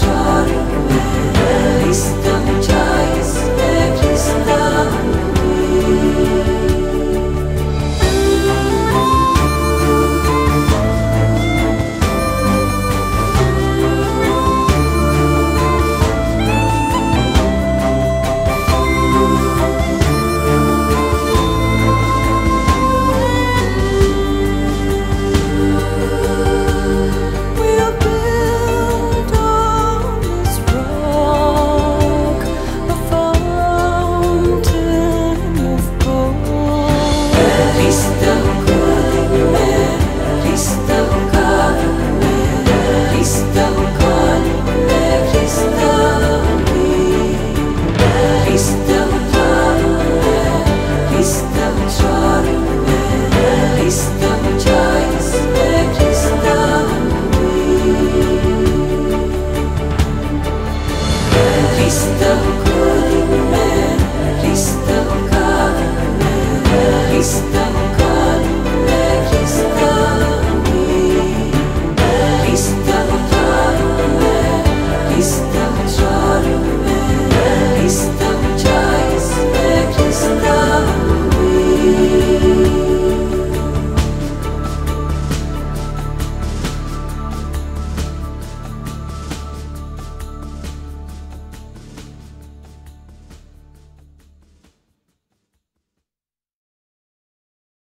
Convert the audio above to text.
çare Está